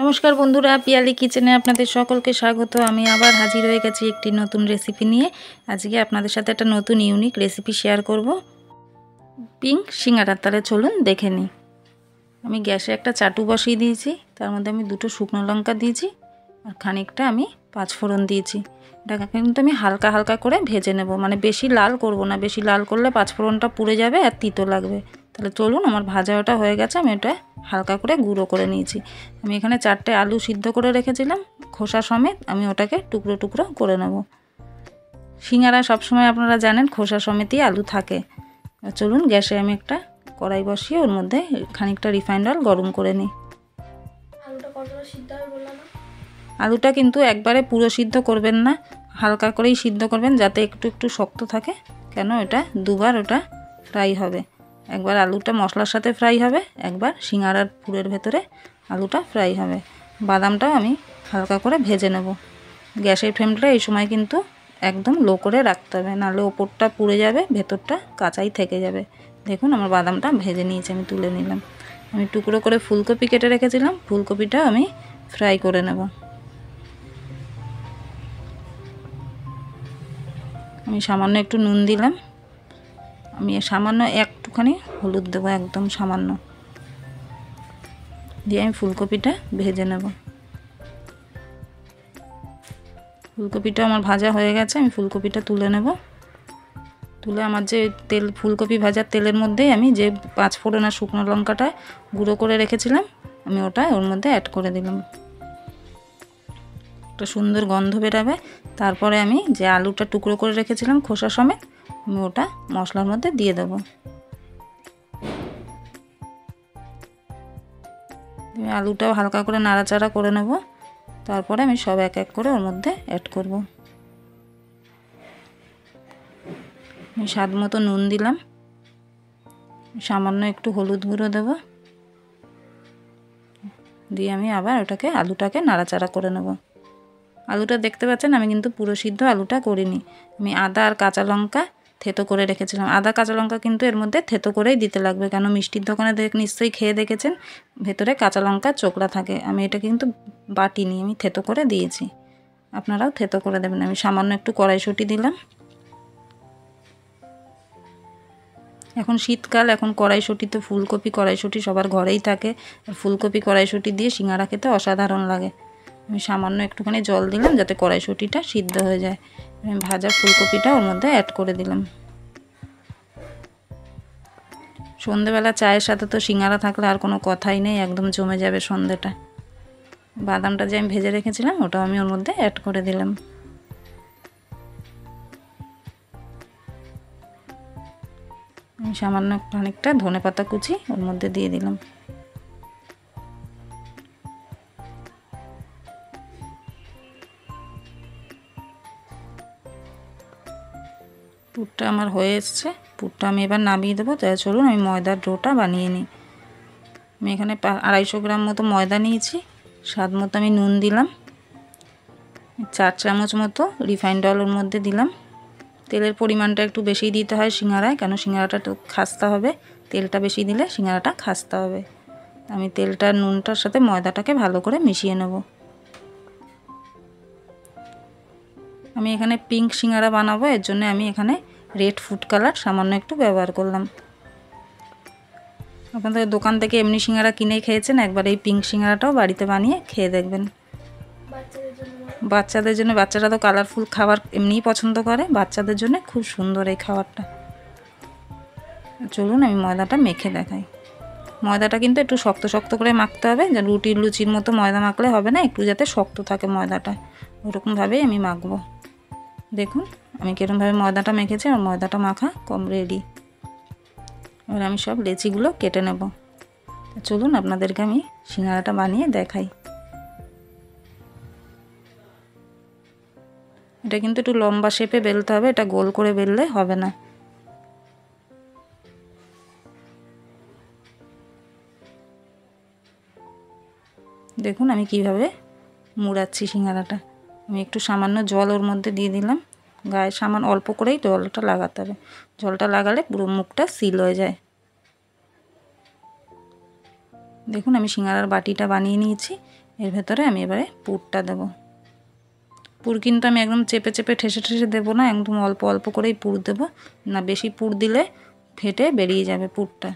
নমস্কার বন্ধুরা, পিয়ালি কিচেনে আপনাদের সকলকে স্বাগত। আমি আবার হাজির হয়ে গেছি একটি নতুন রেসিপি নিয়ে। আজকে আপনাদের সাথে একটা নতুন ইউনিক রেসিপি শেয়ার করব। পিঙ্ক সিঙ্গারার তালে চলুন দেখে নিই। আমি গ্যাসে একটা চাটু বসিয়ে দিয়েছি, তার মধ্যে আমি দুটো শুকনো লঙ্কা দিয়েছি, আর খানিকটা আমি পাঁচফোড়ন দিয়েছি। এটাকে কিন্তু আমি হালকা হালকা করে ভেজে নেব মানে বেশি লাল করব না, বেশি লাল করলে পাঁচফোড়নটা পুড়ে যাবে আর তিতো লাগবে। তাহলে চলুন, আমার ভাজা ওটা হয়ে গেছে, আমি ওটা হালকা করে গুঁড়ো করে নিয়েছি। আমি এখানে চারটে আলু সিদ্ধ করে রেখেছিলাম খোসা সমেত আমি ওটাকে টুকরো টুকরো করে নেব। সিঙ্গারা সবসময় আপনারা জানেন খোসা সমেতই আলু থাকে। চলুন গ্যাসে আমি একটা কড়াই বসিয়ে ওর মধ্যে খানিকটা রিফাইন্ড অয়েল গরম করে নিই। আলুটা কিন্তু একবারে পুরো সিদ্ধ করবেন না হালকা করেই সিদ্ধ করবেন যাতে একটু একটু শক্ত থাকে কেন এটা দুবার ওটা ফ্রাই হবে। একবার আলুটা মশলার সাথে ফ্রাই হবে, একবার সিঙ্গারার পুরের ভেতরে আলুটা ফ্রাই হবে। বাদামটাও আমি হালকা করে ভেজে নেব। গ্যাসের ফ্লেমটা এই সময় কিন্তু একদম লো করে রাখতে হবে, নাহলে ওপরটা পুড়ে যাবে, ভেতরটা কাঁচাই থেকে যাবে। দেখুন আমার বাদামটা ভেজে নিয়েছি, আমি তুলে নিলাম। আমি টুকরো করে ফুলকপি কেটে রেখেছিলাম ফুলকপিটা আমি ফ্রাই করে নেব। আমি সামান্য একটু নুন দিলাম। আমি সামান্য একটুখানি হলুদ দেবো একদম সামান্য। দিয়ে আমি ফুলকপিটা ভেজে নেব। ফুলকপিটা আমার ভাজা হয়ে গেছে, আমি ফুলকপিটা তুলে নেব। তুলে আমার যে তেল, ফুলকপি ভাজার তেলের মধ্যেই আমি যে পাঁচ ফোড়না শুকনো লঙ্কাটা গুঁড়ো করে রেখেছিলাম, আমি ওটা ওর মধ্যে অ্যাড করে দিলাম। একটা সুন্দর গন্ধ বেরাবে। তারপরে আমি যে আলুটা টুকরো করে রেখেছিলাম খোসা সমেত, আমি ওটা মশলার মধ্যে দিয়ে দেব। আমি আলুটাও হালকা করে নাড়াচাড়া করে নেব। তারপরে আমি সব এক এক করে ওর মধ্যে অ্যাড করব। আমি স্বাদ মতো নুন দিলাম। সামান্য একটু হলুদ গুঁড়ো দেব। দিয়ে আমি আবার ওটাকে, আলুটাকে নাড়াচাড়া করে নেব। আলুটা দেখতে পাচ্ছেন, আমি কিন্তু পুরো সিদ্ধ আলুটা করিনি। আমি আদা আর কাঁচা লঙ্কা থেতো করে রেখেছিলাম। আদা, কাঁচা লঙ্কা কিন্তু এর মধ্যে থেতো করেই দিতে লাগবে, কেন মিষ্টির দোকানে দেখ, নিশ্চয়ই খেয়ে দেখেছেন, ভেতরে কাঁচা লঙ্কা চোকড়া থাকে। আমি এটা কিন্তু বাটিনি, আমি থেতো করে দিয়েছি। আপনারাও থেতো করে দেবেন। আমি সামান্য একটু কড়াইশুঁটি দিলাম। এখন শীতকাল, এখন কড়াইশুঁটি তো ফুলকপি, কড়াইশুঁটি সবার ঘরেই থাকে। ফুলকপি, কড়াইশুঁটি দিয়ে সিঙ্গারা খেতে অসাধারণ লাগে। আমি সামান্য একটুখানি জল দিলাম যাতে কড়াইশুঁটিটা সিদ্ধ হয়ে যায়। আমি ভাজা ফুলকপিটা ওর মধ্যে অ্যাড করে দিলাম। সন্ধেবেলা চায়ের সাথে তো সিঙ্গারা থাকলে আর কোনো কথাই নেই, একদম জমে যাবে সন্ধেটা। বাদামটা যে আমি ভেজে রেখেছিলাম, ওটাও আমি ওর মধ্যে অ্যাড করে দিলাম। আমি সামান্য খানিকটা ধনে পাতা কুচি ওর মধ্যে দিয়ে দিলাম। পুরটা আমার হয়ে এসছে। পুরটা আমি এবার নামিয়ে দেবো। তাই চলুন আমি ময়দার ডোটা বানিয়ে নিই। আমি এখানে আড়াইশো গ্রাম মতো ময়দা নিয়েছি। স্বাদ মতো আমি নুন দিলাম। চার চামচ মতো রিফাইন্ড অয়েলের মধ্যে দিলাম। তেলের পরিমাণটা একটু বেশি দিতে হয় সিঙ্গারায়, কেন সিঙ্গারাটা একটু খাস্তা হবে। তেলটা বেশি দিলে সিঙ্গারাটা খাস্তা হবে। আমি তেলটা নুনটার সাথে ময়দাটাকে ভালো করে মিশিয়ে নেব। আমি এখানে পিঙ্ক সিঙ্গারা বানাবো, এর জন্য আমি এখানে রেড ফুড কালার সামান্য একটু ব্যবহার করলাম। আপনাদের দোকান থেকে এমনি সিঙ্গারা কিনে খেয়েছেন, একবার এই পিঙ্ক সিঙ্গারাটাও বাড়িতে বানিয়ে খেয়ে দেখবেন। বাচ্চাদের জন্য, বাচ্চারা তো কালারফুল খাবার এমনিই পছন্দ করে, বাচ্চাদের জন্য খুব সুন্দর এই খাবারটা। চলুন, আমি ময়দাটা মেখে দেখাই। ময়দাটা কিন্তু একটু শক্ত শক্ত করে মাখতে হবে, যে রুটি লুচির মতো ময়দা মাখলে হবে না, একটু যাতে শক্ত থাকে ময়দাটা। ওরকমভাবেই আমি মাখবো। দেখুন, আমি কীরকমভাবে ময়দাটা মেখেছি আর ময়দাটা মাখা কম রেডি এবার আমি সব লেচিগুলো কেটে নেব। চলুন আপনাদেরকে আমি সিঙ্গারাটা বানিয়ে দেখাই। এটা কিন্তু একটু লম্বা শেপে বেলতে হবে, এটা গোল করে বেললে হবে না। দেখুন আমি কীভাবে মুড়াচ্ছি সিঙ্গারাটা। আমি একটু সামান্য জল ওর মধ্যে দিয়ে দিলাম। গায়ে সামান্য অল্প করেই জলটা লাগাতে হবে। জলটা লাগালে পুরো মুখটা সিল হয়ে যায়। দেখুন, আমি সিঙ্গারার বাটিটা বানিয়ে নিয়েছি। এর ভেতরে আমি এবারে পুরটা দেব। পুর কিন্তু আমি একদম চেপে চেপে ঠেসে ঠেসে দেবো না, একদম অল্প অল্প করেই পুর দেবো। না, বেশি পুর দিলে ফেটে বেরিয়ে যাবে পুরটা।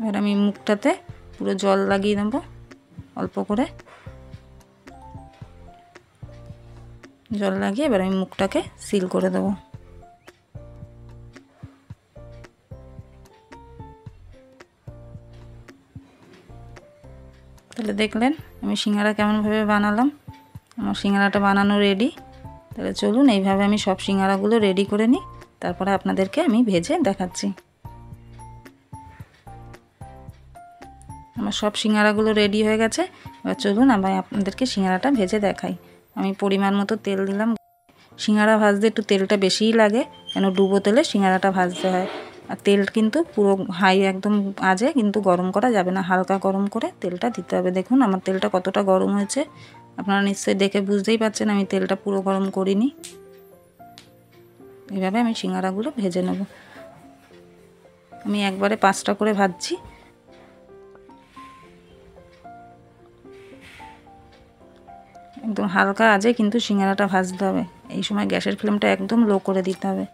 এবার আমি মুখটাতে পুরো জল লাগিয়ে দেবো, অল্প করে। জল লাগিয়ে এবার আমি মুখটাকে সিল করে দেবো। তাহলে দেখলেন আমি সিঙ্গারা কেমনভাবে বানালাম। আমার সিঙ্গারাটা বানানো রেডি তাহলে চলুন, এইভাবে আমি সব সিঙ্গারাগুলো রেডি করে নিই। তারপরে আপনাদেরকে আমি ভেজে দেখাচ্ছি। আমার সব সিঙ্গারাগুলো রেডি হয়ে গেছে। এবার চলুন, আমি আপনাদেরকে সিঙ্গারাটা ভেজে দেখাই। আমি পরিমাণ মতো তেল দিলাম। সিঙ্গারা ভাজতে একটু তেলটা বেশিই লাগে, কেন ডুবো তেলে সিঙ্গারাটা ভাজতে হয়। আর তেল কিন্তু পুরো হাই একদম আজে, কিন্তু গরম করা যাবে না, হালকা গরম করে তেলটা দিতে হবে। দেখুন আমার তেলটা কতটা গরম হয়েছে। আপনারা নিশ্চয়ই দেখে বুঝতেই পারছেন আমি তেলটা পুরো গরম করিনি। এভাবে আমি সিঙ্গারাগুলো ভেজে নেব। আমি একবারে পাঁচটা করে ভাজছি। একদম হালকা আজে কিন্তু সিঙ্গারাটা ভাজতে হবে। এই সময় গ্যাসের ফ্লেমটা একদম লো করে দিতে হবে।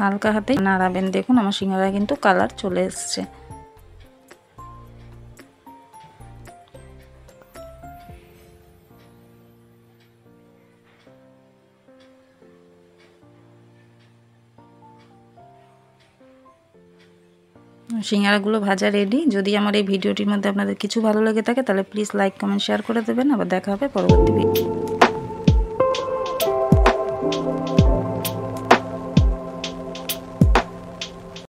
হালকা হাতে নাড়াবেন। দেখুন, আমার সিঙ্গারা কিন্তু কালার চলে এসছে। সিঙ্গারাগুলো ভাজা রেডি যদি আমার এই ভিডিওটির মধ্যে আপনাদের কিছু ভালো লেগে থাকে, তাহলে প্লিজ লাইক কমেন্ট শেয়ার করে দেবেন। আবার দেখা হবে পরবর্তী ভিডিও